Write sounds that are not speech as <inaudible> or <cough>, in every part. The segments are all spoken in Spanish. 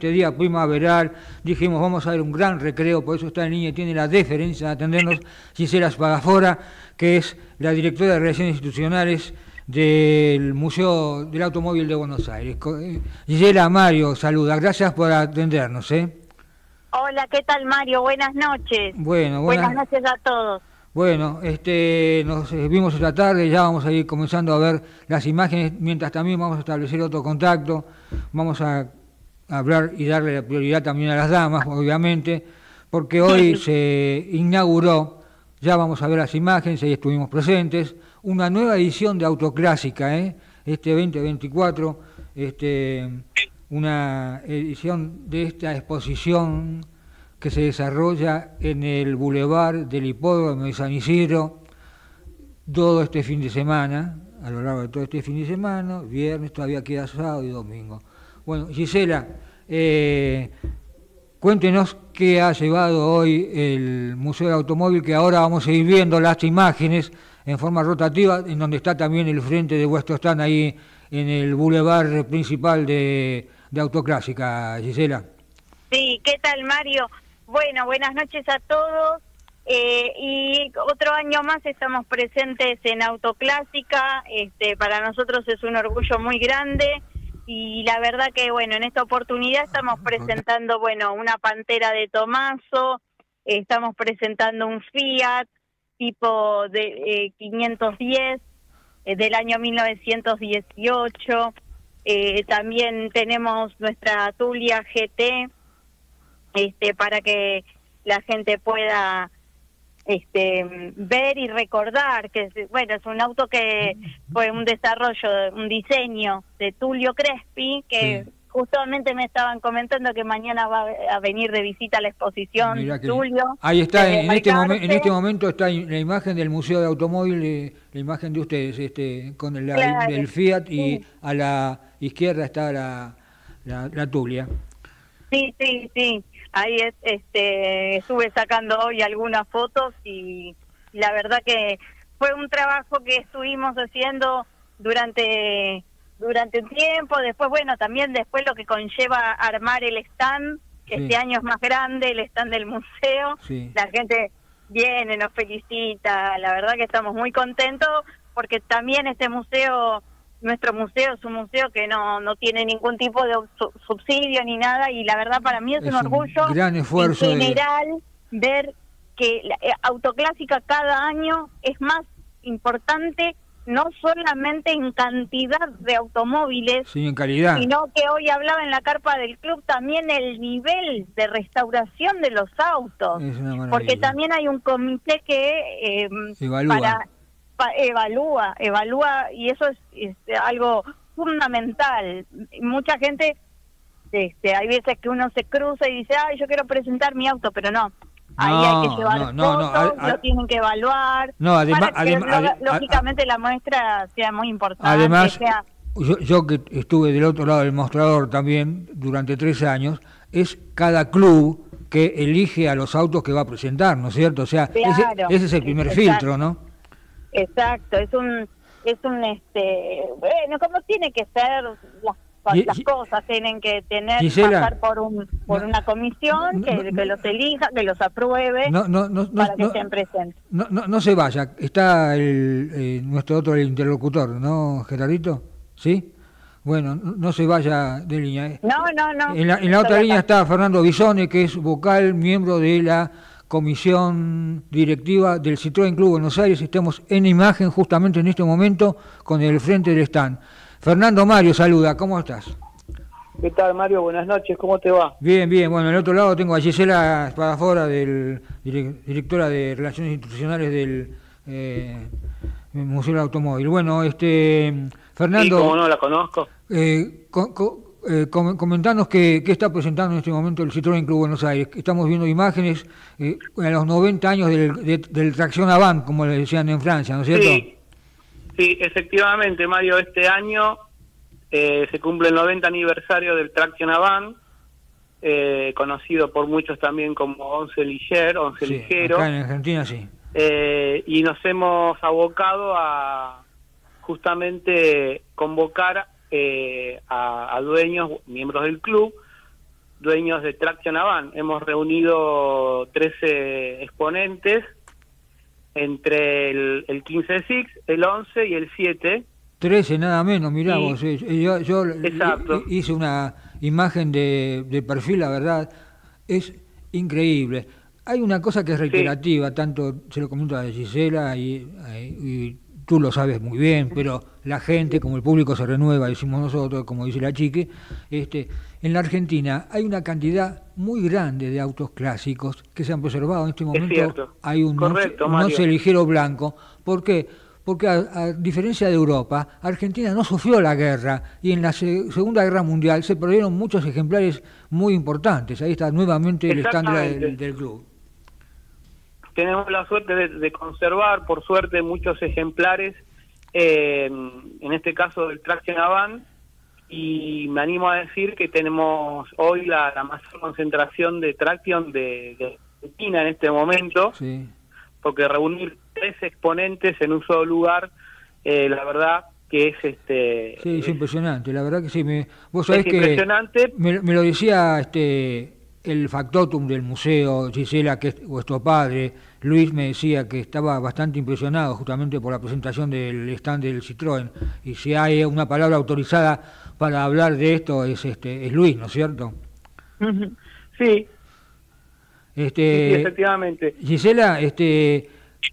este día primaveral, dijimos vamos a ver un gran recreo, por eso está en línea y tiene la deferencia de atendernos <laughs> Gisela Espadafora, que es la directora de Relaciones Institucionales del Museo del Automóvil de Buenos Aires. Eh, Gisela, Mario, saluda, gracias por atendernos. ¿eh? Hola, ¿qué tal Mario? Buenas noches. Bueno, buenas, noches a todos. Bueno, este, nos eh, vimos esta tarde, ya vamos a ir comenzando a ver las imágenes, mientras también vamos a establecer otro contacto, vamos a hablar y darle la prioridad también a las damas, obviamente, porque hoy <laughs> se inauguró, ya vamos a ver las imágenes, ahí estuvimos presentes, una nueva edición de Autoclásica, ¿eh? este 2024, este, una edición de esta exposición que se desarrolla en el Boulevard del Hipódromo de San Isidro todo este fin de semana, a lo largo de todo este fin de semana, viernes, todavía queda sábado y domingo. Bueno, Gisela, eh, cuéntenos qué ha llevado hoy el Museo del Automóvil, que ahora vamos a ir viendo las imágenes en forma rotativa, en donde está también el frente de vuestro stand ahí en el bulevar principal de, Autoclásica, Gisela. Sí, ¿qué tal Mario? Bueno, buenas noches a todos. Eh, y otro año más estamos presentes en Autoclásica. Este, para nosotros es un orgullo muy grande y la verdad que bueno, en esta oportunidad estamos presentando bueno una pantera de Tomaso, estamos presentando un Fiat, tipo de 510 eh, eh, del año 1918. Eh, también tenemos nuestra Tulia GT este, para que la gente pueda este, ver y recordar que bueno es un auto que fue un desarrollo un diseño de Tulio Crespi que justamente me estaban comentando que mañana va a venir de visita a la exposición Tulio. Ahí está, en este, en este momento está la imagen del Museo de Automóvil, eh, la imagen de ustedes, este, con el, Fiat y a la izquierda está la, la, Tulia. Sí, sí, sí. Ahí es, este, estuve sacando hoy algunas fotos y la verdad que fue un trabajo que estuvimos haciendo durante durante un tiempo, después, bueno, también después lo que conlleva armar el stand, que este año es más grande, el stand del museo, la gente viene, nos felicita, la verdad que estamos muy contentos porque también este museo, nuestro museo es un museo que no, no tiene ningún tipo de subsidio ni nada y la verdad para mí es, un orgullo gran esfuerzo en general ver que la, eh, Autoclásica cada año es más importante no solamente en cantidad de automóviles, en calidad. sino que hoy hablaba en la carpa del club también el nivel de restauración de los autos, porque también hay un comité que eh, evalúa. Evalúa, evalúa y eso es, algo fundamental. Mucha gente, este, hay veces que uno se cruza y dice, ay, yo quiero presentar mi auto, pero no Ahí hay que llevar fotos, lo tienen que evaluar. No, además, lógicamente la muestra sea muy importante. Además, yo, que estuve del otro lado del mostrador también durante tres años, es cada club que elige a los autos que va a presentar, ¿no es cierto? O sea, ese, es el primer filtro, ¿no? Exacto, es un es un este bueno como tiene que ser las las cosas tienen que tener pasar por un por una comisión que, los elija que los apruebe para que estén presentes. no, no, se vaya. Está el, eh, nuestro otro interlocutor no Gerardito sí bueno no se vaya de línea eh. no no no. En la, otra línea está Fernando Bisone que es vocal miembro de la comisión directiva del Citroën Club Buenos Aires estamos en imagen justamente en este momento con el frente del stand Fernando Mario saluda, ¿cómo estás? ¿Qué tal Mario? Buenas noches, ¿cómo te va? Bien, bien, bueno, en el otro lado tengo a Gisela Espadafora, del, directora de Relaciones Institucionales del eh, Museo del Automóvil. Bueno, este, Fernando... ¿Cómo no la conozco? Eh, eh comentanos qué, está presentando en este momento el Citroën Club Buenos Aires. Estamos viendo imágenes eh, a los 90 años del, del tracción avant, como le decían en Francia, ¿no es cierto? Sí. Sí, efectivamente, Mario, este año eh, se cumple el 90 aniversario del Traction Avant, eh, conocido por muchos también como Once Liger, Once Ligero. Acá en Argentina sí. Y nos hemos abocado a justamente convocar a, a, dueños, miembros del club, dueños de Traction Avant. Hemos reunido 13 exponentes entre el, el 15 Six, el 11 y el 7. 13 nada menos, mirá vos. Eh, yo, yo hice una imagen de, de, perfil, la verdad, es increíble. Hay una cosa que es reiterativa, tanto se lo comento a Gisela y, y tú lo sabes muy bien, pero la gente, como el público se renueva, decimos nosotros, como dice la chique, este, en la Argentina hay una cantidad muy grande de autos clásicos que se han preservado. En este momento hay un no se ligero blanco. ¿Por qué? Porque a, diferencia de Europa, Argentina no sufrió la guerra y en la Segunda Guerra Mundial se perdieron muchos ejemplares muy importantes. Ahí está nuevamente el estándar del club tenemos la suerte de, conservar, por suerte, muchos ejemplares, eh, en este caso del Traction Avant, y me animo a decir que tenemos hoy la, mayor concentración de Traction de, Argentina en este momento, porque reunir tres exponentes en un solo lugar, eh, la verdad que es este sí es, impresionante la verdad que sí me, vos sabés que impresionante. me, me, lo decía este el factotum del museo, Gisela, que es vuestro padre, Luis me decía que estaba bastante impresionado justamente por la presentación del stand del Citroën. Y si hay una palabra autorizada para hablar de esto es este es Luis, ¿no es cierto? Sí. Este, sí, efectivamente. Gisela, este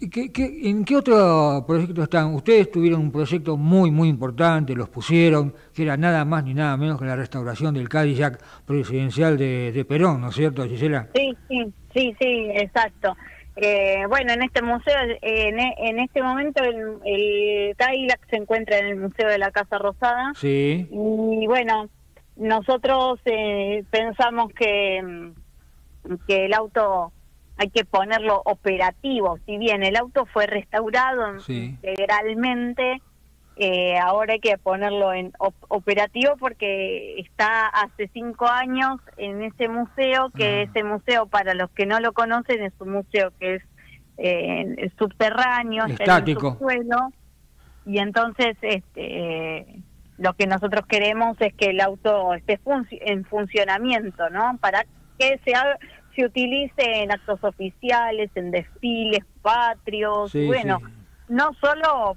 en qué otro proyecto están? Ustedes tuvieron un proyecto muy, muy importante, los pusieron, que era nada más ni nada menos que la restauración del Cadillac presidencial de, Perón, ¿no es cierto, Gisela? Sí, sí, sí, sí, exacto. Eh, bueno, en este museo, en, en este momento el, el, Cadillac se encuentra en el Museo de la Casa Rosada. Sí. Y bueno, nosotros eh, pensamos que, que el auto hay que ponerlo operativo. Si bien el auto fue restaurado integralmente, eh, ahora hay que ponerlo en operativo porque está hace cinco años en ese museo, que ah. ese museo, para los que no lo conocen, es un museo que es eh, subterráneo, estático. suelo, y entonces este lo que nosotros queremos es que el auto esté en funcionamiento, ¿no? Para que se haga se utilice en actos oficiales, en desfiles patrios, bueno, no solo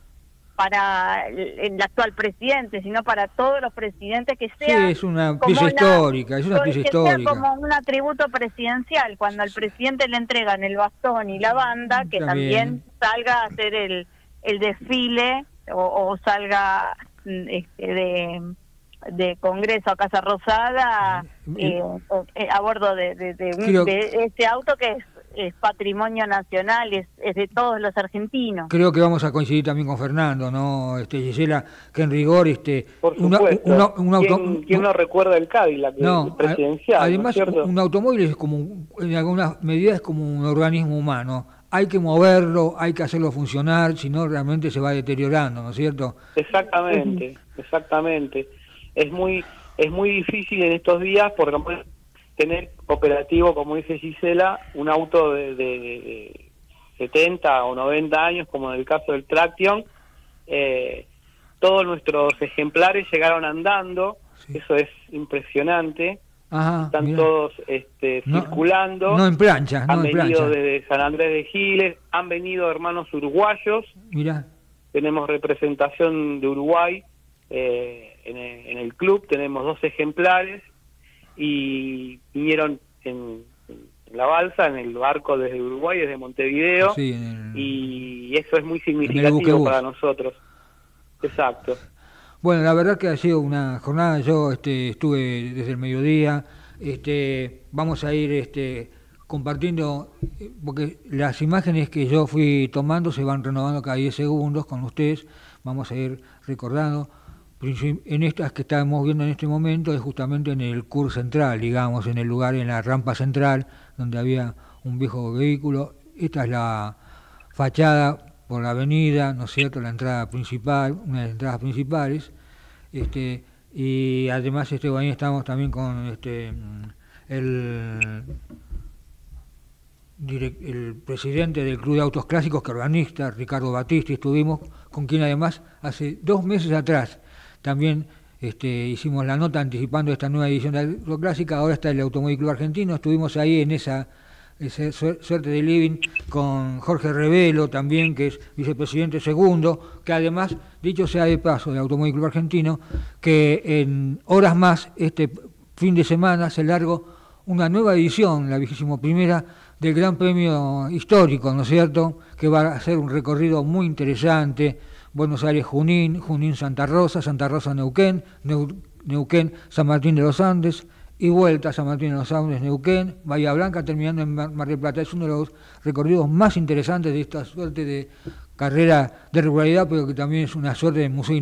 para el, actual presidente, sino para todos los presidentes que sea. Sí, es una pieza histórica, es una pieza histórica. como un atributo presidencial, cuando al presidente le entregan el bastón y la banda, que también, salga a hacer el, el desfile o, salga mm, este, de de Congreso a Casa Rosada eh, eh, a bordo de, de, este auto que es, patrimonio nacional, es, es, de todos los argentinos. Creo que vamos a coincidir también con Fernando, ¿no, este, Gisela? Que en rigor... este Por ¿Quién, no recuerda el Cadillac no, presidencial? Además, un automóvil es como, en algunas medidas, es como un organismo humano. Hay que moverlo, hay que hacerlo funcionar, si no realmente se va deteriorando, ¿no es cierto? Exactamente, exactamente es muy es muy difícil en estos días porque tener operativo, como dice Gisela, un auto de, 70 o 90 años, como en el caso del Traction. Eh, todos nuestros ejemplares llegaron andando, eso es impresionante. Están todos este, circulando. No en plancha, Han venido desde San Andrés de Giles, han venido hermanos uruguayos. Mira. Tenemos representación de Uruguay. Eh, en el, club, tenemos dos ejemplares y vinieron en, la balsa, en el barco desde Uruguay, desde Montevideo, y eso es muy significativo para nosotros. Exacto. Bueno, la verdad que ha sido una jornada, yo este, estuve desde el mediodía, este, vamos a ir este, compartiendo, porque las imágenes que yo fui tomando se van renovando cada 10 segundos con ustedes, vamos a ir recordando en estas que estamos viendo en este momento es justamente en el CUR central, digamos, en el lugar, en la rampa central, donde había un viejo vehículo. Esta es la fachada por la avenida, ¿no es cierto?, la entrada principal, una de las entradas principales. Este, y además este ahí estamos también con este el, el presidente del Club de Autos Clásicos que organista, Ricardo Batisti, estuvimos con quien además hace dos meses atrás también este, hicimos la nota anticipando esta nueva edición de la Clásica, ahora está el Automóvil Club Argentino, estuvimos ahí en esa, suerte de living con Jorge Revelo también, que es vicepresidente segundo, que además, dicho sea de paso, del Automóvil Club Argentino, que en horas más, este fin de semana, se largó una nueva edición, la vigésimo primera, del Gran Premio Histórico, ¿no es cierto?, que va a ser un recorrido muy interesante, Buenos Aires Junín, Junín Santa Rosa, Santa Rosa Neuquén, Neuquén San Martín de los Andes y vuelta a San Martín de los Andes, Neuquén, Bahía Blanca, terminando en Mar del Plata. Es uno de los recorridos más interesantes de esta suerte de carrera de regularidad, pero que también es una suerte de museo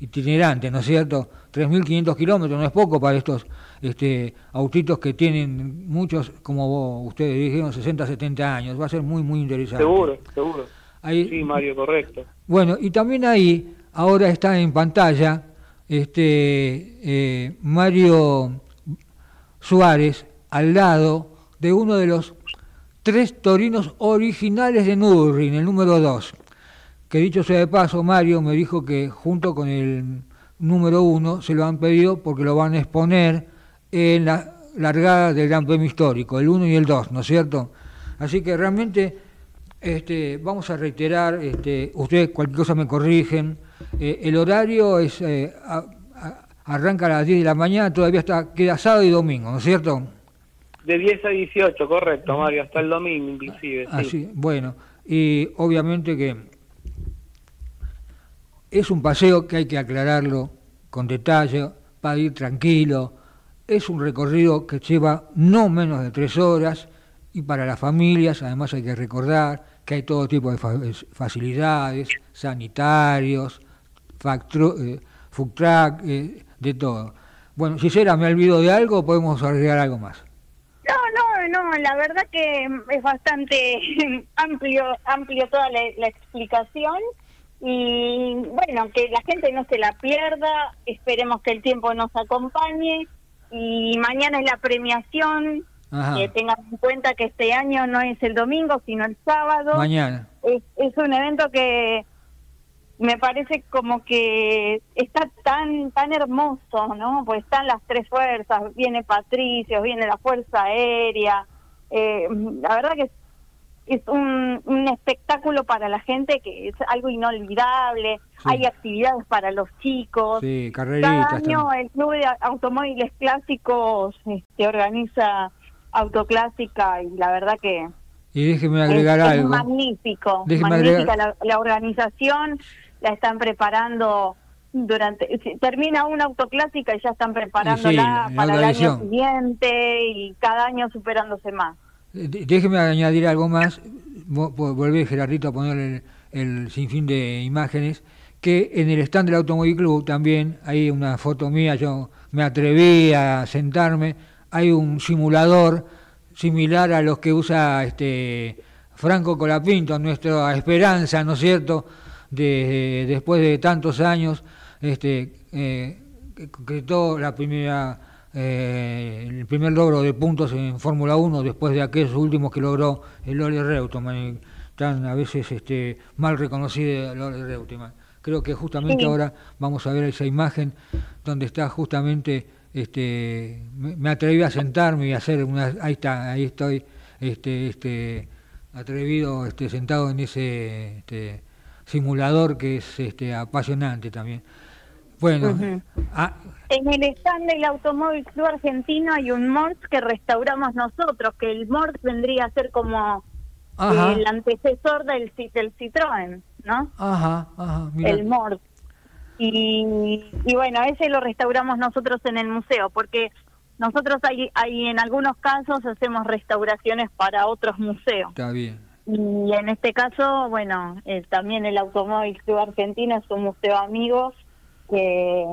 itinerante, ¿no es cierto? 3.500 kilómetros, no es poco para estos este, autitos que tienen muchos, como ustedes dijeron, 60, 70 años. Va a ser muy, muy interesante. Seguro, seguro sí, Mario, correcto. Bueno, y también ahí, ahora está en pantalla, este eh, Mario Suárez al lado de uno de los tres torinos originales de Nürburgring, el número 2. Que dicho sea de paso, Mario me dijo que junto con el número 1 se lo han pedido porque lo van a exponer en la largada del Gran Premio Histórico, el 1 y el 2, ¿no es cierto? Así que realmente este, vamos a reiterar, este, ustedes cualquier cosa me corrigen, eh, el horario es eh, arranca a las 10 de la mañana, todavía está queda sábado y domingo, ¿no es cierto? De 10 a 18, correcto, Mario, hasta el domingo inclusive. Así, ah, bueno, y obviamente que es un paseo que hay que aclararlo con detalle, para ir tranquilo, es un recorrido que lleva no menos de tres horas, y para las familias, además hay que recordar que hay todo tipo de facilidades, sanitarios, eh, eh, de todo. Bueno, Gisela, ¿me olvido de algo podemos agregar algo más? No, no, no, la verdad que es bastante <laughs> amplio, amplio toda la explicación y bueno, que la gente no se la pierda, esperemos que el tiempo nos acompañe y mañana es la premiación que tengan en cuenta que este año no es el domingo, sino el sábado. Mañana. Es, un evento que me parece como que está tan tan hermoso, ¿no? Pues están las tres fuerzas, viene Patricio, viene la Fuerza Aérea. Eh, la verdad que es, un, un, espectáculo para la gente que es algo inolvidable. Hay actividades para los chicos. Sí, Cada año el Club de Automóviles Clásicos este, organiza autoclásica y la verdad que y déjeme agregar algo. magnífico, magnífica la, organización, la están preparando durante termina una autoclásica y ya están preparándola para el año siguiente y cada año superándose más. Eh, déjeme añadir algo más, volver Gerardito a poner el, el sinfín de imágenes, que en el stand del Automóvil Club también hay una foto mía, yo me atreví a sentarme hay un simulador similar a los que usa este Franco Colapinto, nuestra esperanza, ¿no es cierto?, de, después de tantos años, este, eh, concretó la primera, eh, el primer logro de puntos en Fórmula 1 después de aquellos últimos que logró el Lore Reutemann, tan a veces este, mal reconocido Lore Reutemann. Creo que justamente ahora vamos a ver esa imagen donde está justamente este, me, atreví a sentarme y a hacer una, ahí está, ahí estoy, este, este, atrevido, este, sentado en ese este, simulador que es este, apasionante también. Bueno, ah, en el stand del Automóvil Club Argentino hay un Morse que restauramos nosotros, que el Morse vendría a ser como el antecesor del, del Citroën, ¿no? Ajá, ajá, El Morse. Y, y bueno, ese lo restauramos nosotros en el museo, porque nosotros hay, hay en algunos casos hacemos restauraciones para otros museos. Está bien. Y en este caso, bueno, eh, también el Automóvil Club Argentina es un museo amigos que,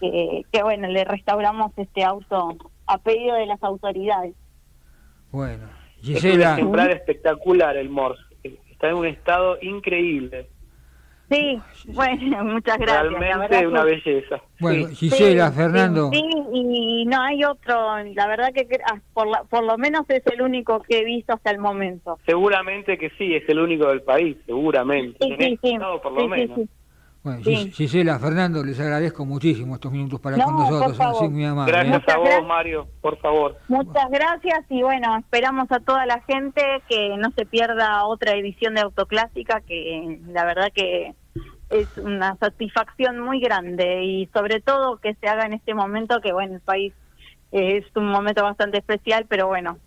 que, bueno, le restauramos este auto a pedido de las autoridades. Bueno, Gisela. Es un ejemplar espectacular el Morse. Está en un estado increíble. Sí, bueno, <laughs> muchas gracias. Realmente una belleza. Bueno, Gisela, Fernando. Sí, y no hay otro, la verdad que ah, por, por lo menos es el único que he visto hasta el momento. Seguramente que sí, es el único del país, seguramente. Sí, sí, sí. por lo menos. Bueno, Gisela, Fernando, les agradezco muchísimo estos minutos para con nosotros. muy amable, gracias a vos, Mario, por favor. Muchas gracias y bueno, esperamos a toda la gente que no se pierda otra edición de Autoclásica, que la verdad que es una satisfacción muy grande y sobre todo que se haga en este momento que bueno, el país es un momento bastante especial, pero bueno,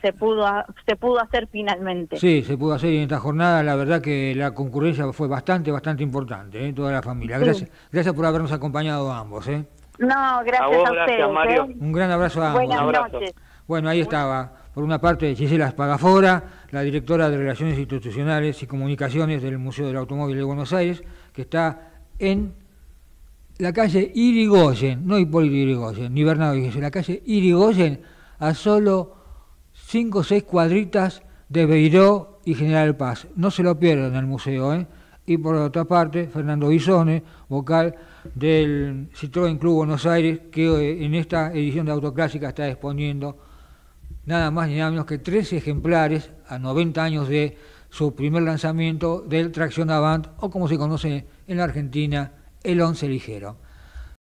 se, pudo se pudo hacer finalmente. Sí, se pudo hacer y en esta jornada la verdad que la concurrencia fue bastante, bastante importante, ¿eh? toda la familia. Gracias, gracias por habernos acompañado a ambos. ¿eh? No, gracias a, ustedes. Mario. ¿eh? Un gran abrazo a ambos. Buenas noches. Bueno, ahí estaba, por una parte Gisela Spagafora, la directora de Relaciones Institucionales y Comunicaciones del Museo del Automóvil de Buenos Aires, que está en la calle Irigoyen, no Hipólito Irigoyen, ni Bernardo Irigoyen, la calle Irigoyen, a solo cinco o seis cuadritas de Beiró y General Paz. No se lo pierdan en el museo. ¿eh? Y por otra parte, Fernando Bisone, vocal del Citroën Club Buenos Aires, que eh, en esta edición de Autoclásica está exponiendo nada más ni nada menos que 13 ejemplares a 90 años de su primer lanzamiento del Tracción Avant, o como se conoce en la Argentina, el Once Ligero.